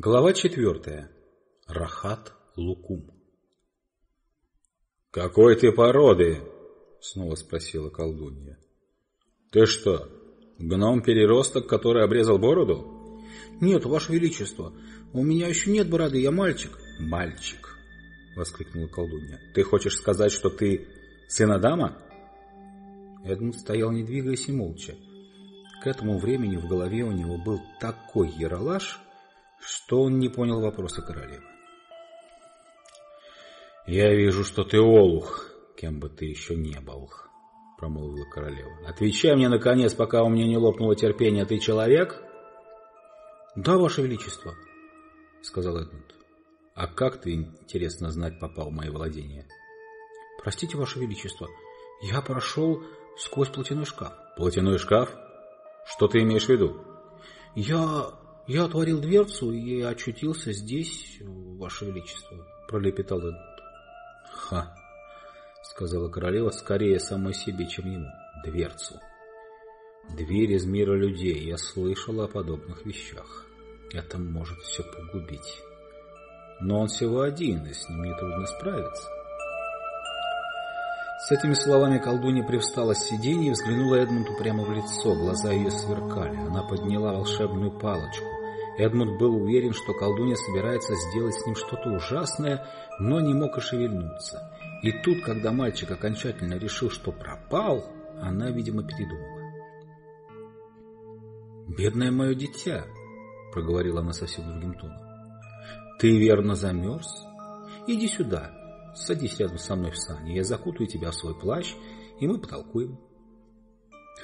Глава четвертая. Рахат Лукум. «Какой ты породы?» — снова спросила колдунья. «Ты что, гном-переросток, который обрезал бороду?» «Нет, Ваше Величество, у меня еще нет бороды, я мальчик». «Мальчик!» — воскликнула колдунья. «Ты хочешь сказать, что ты сын Адама?» Эдмунд стоял, не двигаясь и молча. К этому времени в голове у него был такой яролаж, что он не понял вопроса королевы. «Я вижу, что ты олух, кем бы ты еще не был», — промолвила королева. «Отвечай мне, наконец, пока у меня не лопнуло терпение. Ты человек?» «Да, Ваше Величество», — сказал Эдмунд. «А как ты, интересно знать, попал в мои владения?» «Простите, Ваше Величество, я прошел сквозь платяной шкаф». «Платяной шкаф? Что ты имеешь в виду?» «Я «Я отворил дверцу и очутился здесь, Ваше Величество», — пролепетал Эдмунд. «Ха!» — сказала королева скорее самой себе, чем ему. «Дверцу. Дверь из мира людей. Я слышала о подобных вещах. Это может все погубить. Но он всего один, и с ним нетрудно справиться». С этими словами колдунья привстала с сиденья и взглянула Эдмунду прямо в лицо. Глаза ее сверкали. Она подняла волшебную палочку. Эдмунд был уверен, что колдунья собирается сделать с ним что-то ужасное, но не мог и. И тут, когда мальчик окончательно решил, что пропал, она, видимо, передумала. «Бедное мое дитя», — проговорила она совсем другим тоном, — «ты верно замерз? Иди сюда, садись рядом со мной в сани, я закутаю тебя в свой плащ, и мы потолкуем».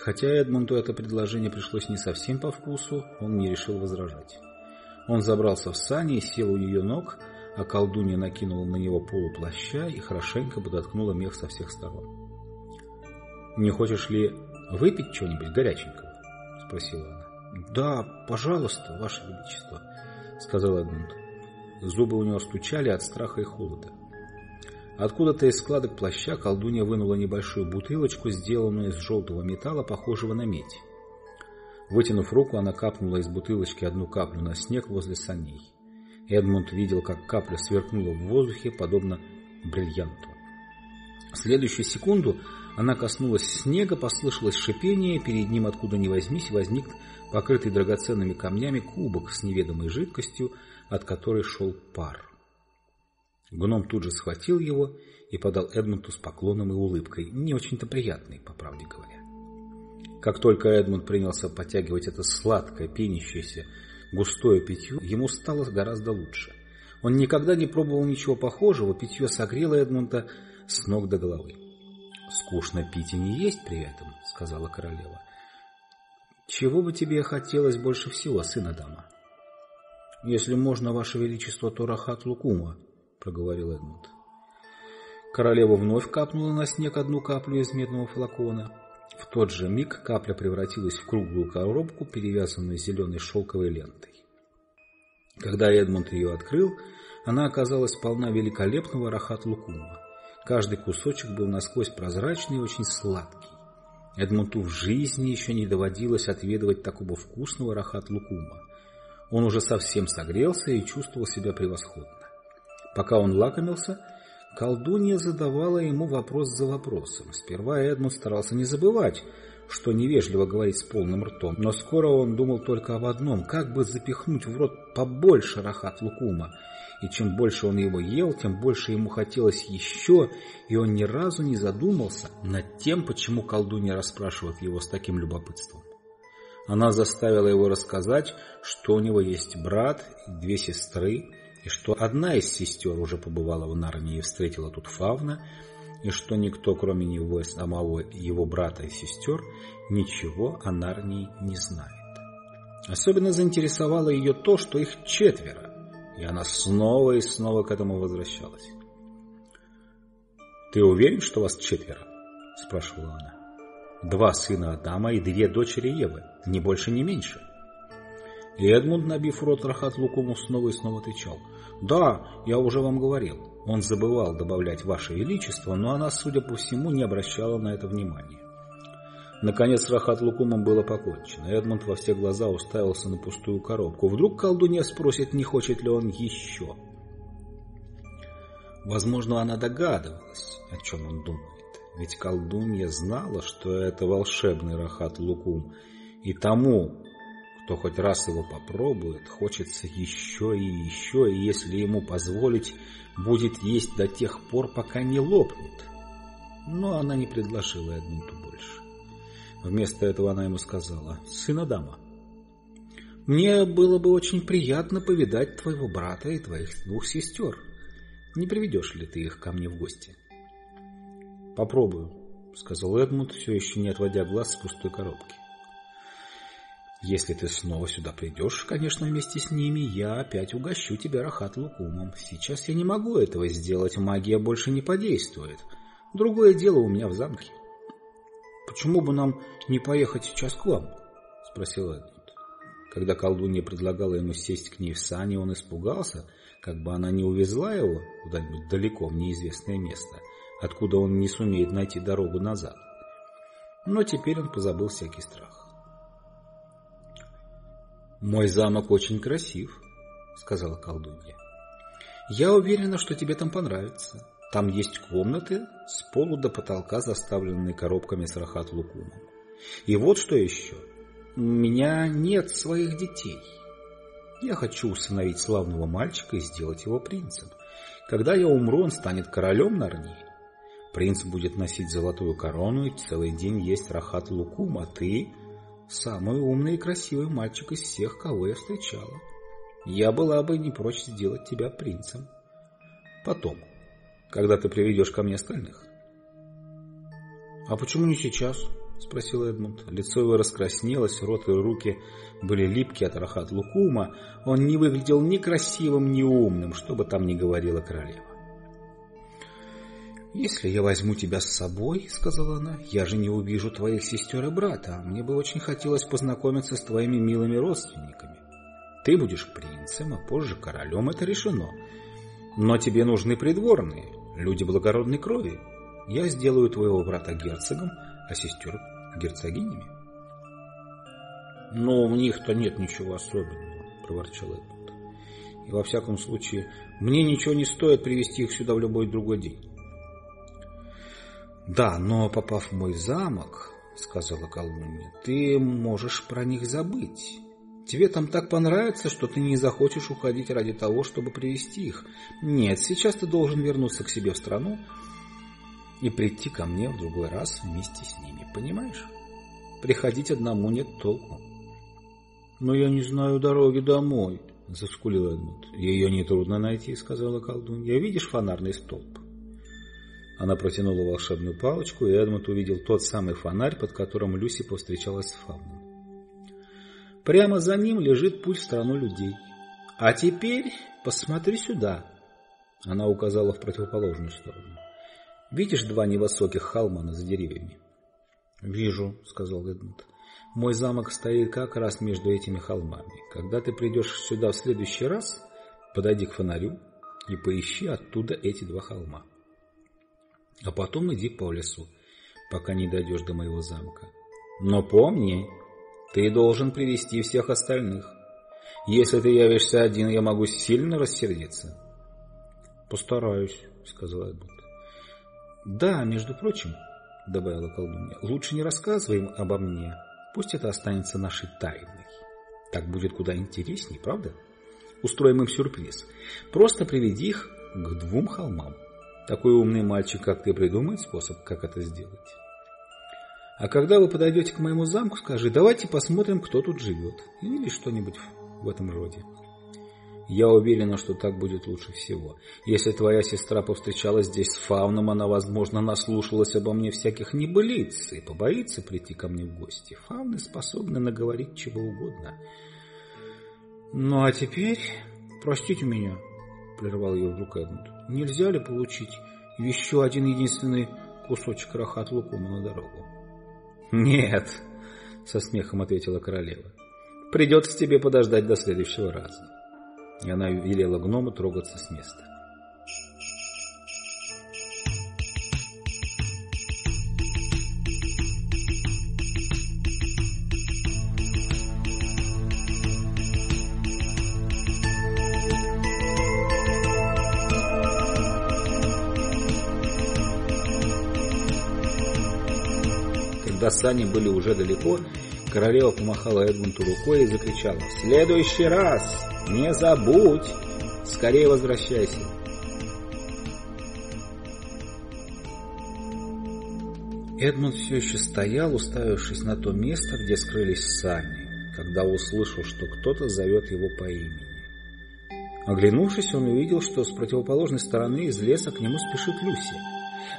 Хотя Эдмунду это предложение пришлось не совсем по вкусу, он не решил возражать. Он забрался в сани и сел у ее ног, а колдунья накинула на него полуплаща и хорошенько подоткнула мех со всех сторон. «Не хочешь ли выпить что-нибудь горяченького?» — спросила она. «Да, пожалуйста, Ваше Величество», — сказал Эдмунд. Зубы у него стучали от страха и холода. Откуда-то из складок плаща колдунья вынула небольшую бутылочку, сделанную из желтого металла, похожего на медь. Вытянув руку, она капнула из бутылочки одну каплю на снег возле саней. Эдмунд видел, как капля сверкнула в воздухе, подобно бриллианту. В следующую секунду она коснулась снега, послышалось шипение, перед ним, откуда ни возьмись, возник покрытый драгоценными камнями кубок с неведомой жидкостью, от которой шел пар. Гном тут же схватил его и подал Эдмунду с поклоном и улыбкой, не очень-то приятной, по правде говоря. Как только Эдмунд принялся подтягивать это сладкое, пенящееся, густое питье, ему стало гораздо лучше. Он никогда не пробовал ничего похожего, питье согрело Эдмунда с ног до головы. «Скучно пить и не есть при этом», — сказала королева. «Чего бы тебе хотелось больше всего, сына дама?» «Если можно, ваше величество, то рахат лукума», — проговорил Эдмунд. Королева вновь капнула на снег одну каплю из медного флакона. В тот же миг капля превратилась в круглую коробку, перевязанную зеленой шелковой лентой. Когда Эдмунд ее открыл, она оказалась полна великолепного рахат-лукума. Каждый кусочек был насквозь прозрачный и очень сладкий. Эдмунту в жизни еще не доводилось отведывать такого вкусного рахат-лукума. Он уже совсем согрелся и чувствовал себя превосходно. Пока он лакомился, Колдунья задавала ему вопрос за вопросом. Сперва Эдмунд старался не забывать, что невежливо говорить с полным ртом, но скоро он думал только об одном, как бы запихнуть в рот побольше рахат лукума. И чем больше он его ел, тем больше ему хотелось еще, и он ни разу не задумался над тем, почему колдунья расспрашивает его с таким любопытством. Она заставила его рассказать, что у него есть брат и две сестры, и что одна из сестер уже побывала в Нарнии и встретила тут Фавна, и что никто, кроме него и самого его брата и сестер, ничего о Нарнии не знает. Особенно заинтересовало ее то, что их четверо, и она снова и снова к этому возвращалась. «Ты уверен, что вас четверо?» – спрашивала она. «Два сына Адама и две дочери Евы, ни больше, ни меньше». И Эдмунд, набив рот рахат лукуму, снова и снова отвечал – «Да, я уже вам говорил». Он забывал добавлять «Ваше Величество», но она, судя по всему, не обращала на это внимания. Наконец Рахат Лукумом было покончено. Эдмунд во все глаза уставился на пустую коробку. Вдруг колдунья спросит, не хочет ли он еще. Возможно, она догадывалась, о чем он думает. Ведь колдунья знала, что это волшебный Рахат Лукум, и тому, кто хоть раз его попробует, хочется еще и еще, и если ему позволить, будет есть до тех пор, пока не лопнет. Но она не предложила Эдмунду больше. Вместо этого она ему сказала, «Сын Адама, мне было бы очень приятно повидать твоего брата и твоих двух сестер. Не приведешь ли ты их ко мне в гости?» «Попробую», — сказал Эдмунд, все еще не отводя глаз с пустой коробки. «Если ты снова сюда придешь, конечно, вместе с ними, я опять угощу тебя Рахат Лукумом. Сейчас я не могу этого сделать, магия больше не подействует. Другое дело у меня в замке». «Почему бы нам не поехать сейчас к вам?» — спросил Эдмунд. Когда колдунья предлагала ему сесть к ней в сани, он испугался, как бы она не увезла его куда-нибудь далеко в неизвестное место, откуда он не сумеет найти дорогу назад. Но теперь он позабыл всякий страх. «Мой замок очень красив», — сказала колдунья. «Я уверена, что тебе там понравится. Там есть комнаты с полу до потолка, заставленные коробками с рахат-лукумом. И вот что еще. У меня нет своих детей. Я хочу усыновить славного мальчика и сделать его принцем. Когда я умру, он станет королем Нарнии. Принц будет носить золотую корону и целый день есть рахат лукум, а ты самый умный и красивый мальчик из всех, кого я встречала. Я была бы не прочь сделать тебя принцем. Потом, когда ты приведешь ко мне остальных. — А почему не сейчас? — спросил Эдмунд. Лицо его раскраснелось, рот и руки были липкие от рахат лукума. Он не выглядел ни красивым, ни умным, что бы там ни говорила королева. «Если я возьму тебя с собой, — сказала она, — я же не увижу твоих сестер и брата. Мне бы очень хотелось познакомиться с твоими милыми родственниками. Ты будешь принцем, а позже королем, это решено. Но тебе нужны придворные, люди благородной крови. Я сделаю твоего брата герцогом, а сестер герцогинями. Но в них-то нет ничего особенного, проворчал Эдмунд. И во всяком случае, мне ничего не стоит привести их сюда в любой другой день. Да, но попав в мой замок, сказала колдунья, ты можешь про них забыть. Тебе там так понравится, что ты не захочешь уходить ради того, чтобы привести их. Нет, сейчас ты должен вернуться к себе в страну и прийти ко мне в другой раз вместе с ними, понимаешь? Приходить одному нет толку. Но я не знаю дороги домой, заскулил Эдмунд. Ее нетрудно найти, сказала колдунья. Видишь фонарный столб? Она протянула волшебную палочку, и Эдмунд увидел тот самый фонарь, под которым Люси повстречалась с Фауном. Прямо за ним лежит путь в страну людей. А теперь посмотри сюда. Она указала в противоположную сторону. Видишь два невысоких холма за деревьями? Вижу, сказал Эдмунд. Мой замок стоит как раз между этими холмами. Когда ты придешь сюда в следующий раз, подойди к фонарю и поищи оттуда эти два холма. А потом иди по лесу, пока не дойдешь до моего замка. Но помни, ты должен привести всех остальных. Если ты явишься один, я могу сильно рассердиться. Постараюсь, сказал Эдмунд. Да, между прочим, добавила колдунья, лучше не рассказывай им обо мне. Пусть это останется нашей тайной. Так будет куда интересней, правда? Устроим им сюрприз. Просто приведи их к двум холмам. Такой умный мальчик, как ты, придумает способ, как это сделать. А когда вы подойдете к моему замку, скажи, давайте посмотрим, кто тут живет. Или что-нибудь в этом роде. Я уверена, что так будет лучше всего. Если твоя сестра повстречалась здесь с фауном, она, возможно, наслушалась обо мне всяких небылиц и побоится прийти ко мне в гости. Фауны способны наговорить чего угодно. Ну а теперь, простите меня, прервал ее вдруг Эдмунд, нельзя ли получить еще один единственный кусочек рахат лукума на дорогу? «Нет», — со смехом ответила королева. «Придется тебе подождать до следующего раза». И она велела гному трогаться с места. — Когда сани были уже далеко, королева помахала Эдмунту рукой и закричала «В следующий раз! Не забудь! Скорее возвращайся!» Эдмунд все еще стоял, уставившись на то место, где скрылись сани, когда услышал, что кто-то зовет его по имени. Оглянувшись, он увидел, что с противоположной стороны из леса к нему спешит Люси.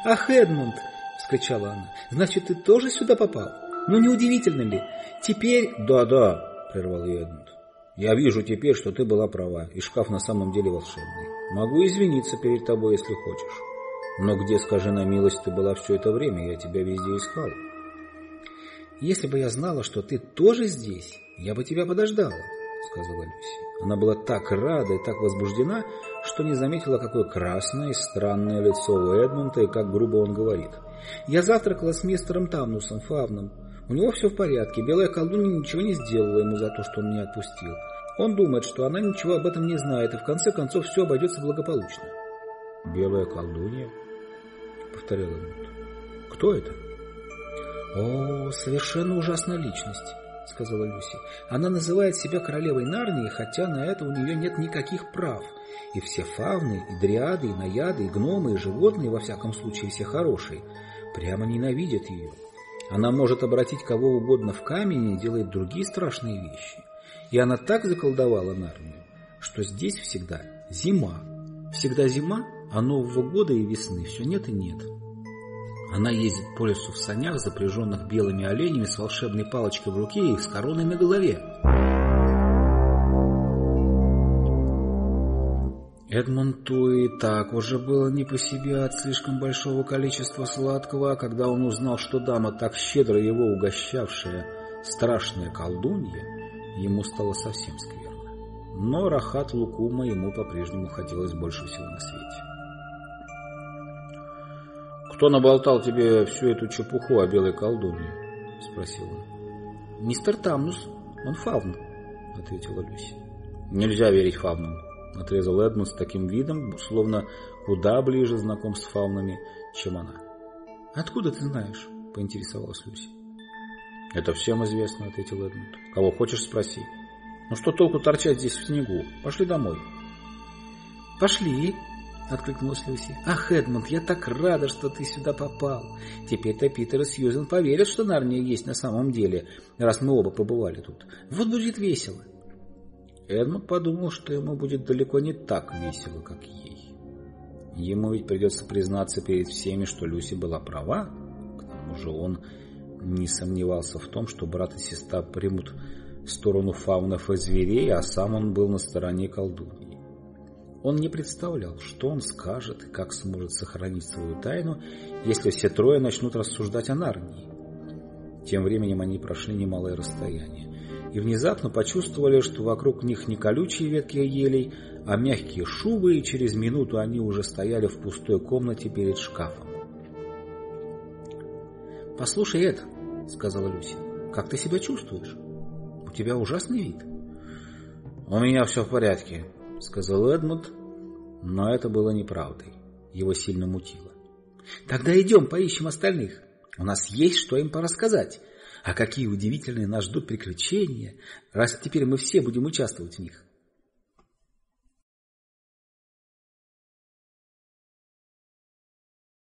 «Ах, Эдмунд!» — вскричала она. «Значит, ты тоже сюда попал? Ну, неудивительно ли? Теперь...» «Да-да», — прервал ее Эдмунд. «Я вижу теперь, что ты была права, и шкаф на самом деле волшебный. Могу извиниться перед тобой, если хочешь. Но где, скажи на милость, ты была все это время? Я тебя везде искал. Если бы я знала, что ты тоже здесь, я бы тебя подождала, сказала Люси. Она была так рада и так возбуждена, что не заметила, какое красное и странное лицо у Эдмунда и как грубо он говорит. Я завтракала с мистером Тамнусом Фавном. У него все в порядке. Белая колдунья ничего не сделала ему за то, что он меня отпустил. Он думает, что она ничего об этом не знает, и в конце концов все обойдется благополучно. Белая колдунья? повторил Эдмунд. «Кто это?» «О, совершенно ужасная личность», — сказала Люси. «Она называет себя королевой Нарнии, хотя на это у нее нет никаких прав. И все фавны, и дриады, и наяды, и гномы, и животные, во всяком случае все хорошие, прямо ненавидят ее. Она может обратить кого угодно в камень и делает другие страшные вещи. И она так заколдовала Нарнию, что здесь всегда зима. Всегда зима, а Нового года и весны все нет и нет. Она ездит по лесу в санях, запряженных белыми оленями с волшебной палочкой в руке и с короной на голове. Эдмонту и так уже было не по себе от слишком большого количества сладкого, а когда он узнал, что дама, так щедро его угощавшая, страшная колдунья, ему стало совсем скверно. Но Рахат Лукума ему по-прежнему хотелось больше всего на свете. «Кто наболтал тебе всю эту чепуху о белой колдунье?» — спросил он. «Мистер Тамнус, он фавн», — ответила Люси. «Нельзя верить фавнам», — отрезал Эдмунд с таким видом, словно куда ближе знаком с фавнами, чем она. «Откуда ты знаешь?» — поинтересовалась Люси. «Это всем известно», — ответил Эдмунд. «Кого хочешь, спроси. Ну что толку торчать здесь в снегу? Пошли домой». «Пошли», — откликнулась Люси. «Ах, Эдмунд, я так рада, что ты сюда попал. Теперь-то Питер и Сьюзен поверят, что Нарния есть на самом деле, раз мы оба побывали тут. Вот будет весело». Эдмунд подумал, что ему будет далеко не так весело, как ей. Ему ведь придется признаться перед всеми, что Люси была права. К тому же он не сомневался в том, что брат и сестра примут сторону фаунов и зверей, а сам он был на стороне колдуньи. Он не представлял, что он скажет как сможет сохранить свою тайну, если все трое начнут рассуждать о Нарнии. Тем временем они прошли немалое расстояние и внезапно почувствовали, что вокруг них не колючие ветки елей, а мягкие шубы, и через минуту они уже стояли в пустой комнате перед шкафом. «Послушай, Эд», — сказала Люси, — «как ты себя чувствуешь? У тебя ужасный вид». «У меня все в порядке», — сказал Эдмунд, но это было неправдой. Его сильно мутило. «Тогда идем, поищем остальных. У нас есть что им порассказать. А какие удивительные нас ждут приключения, раз теперь мы все будем участвовать в них».